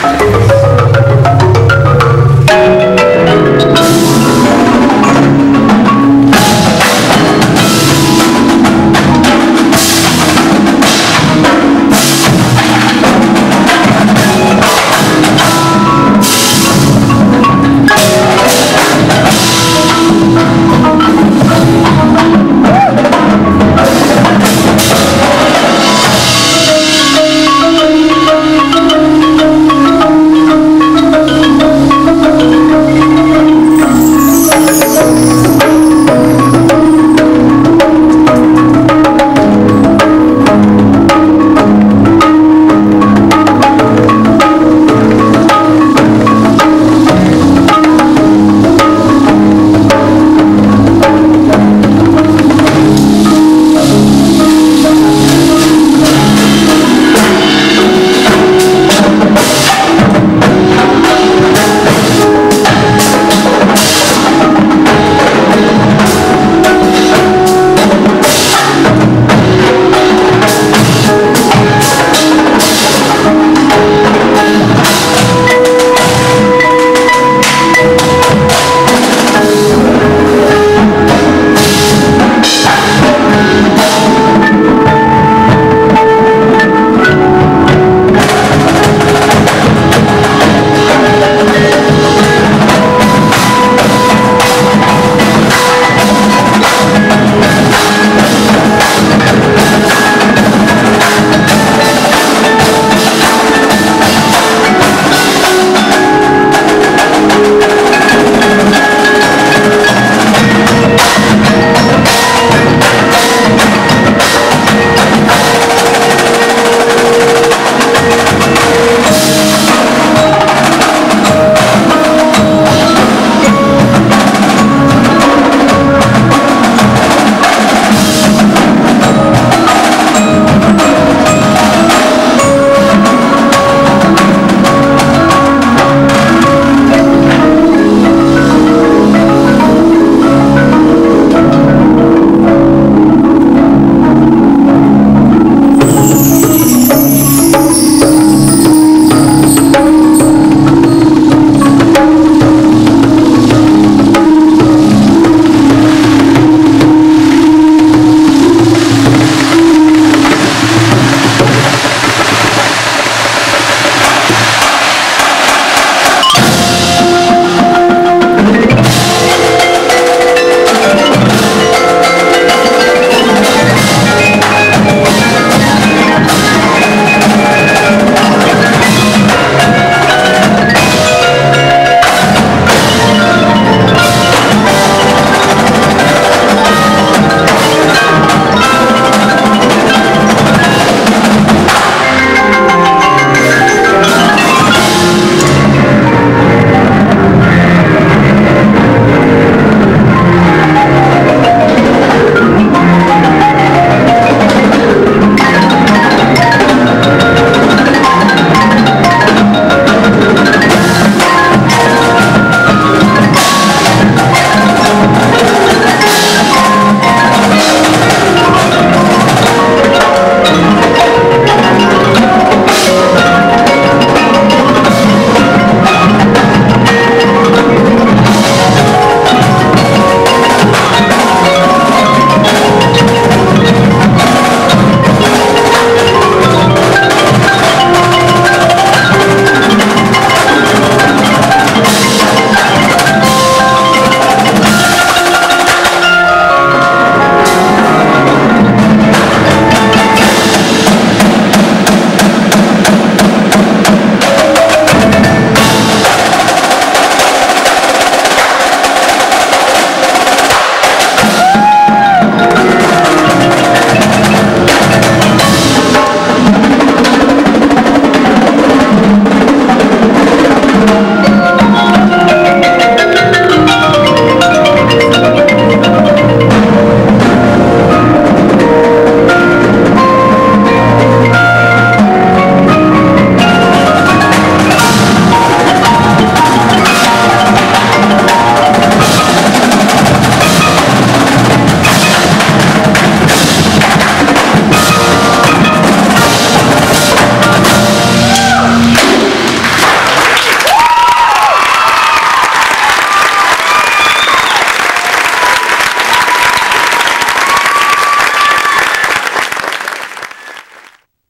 Música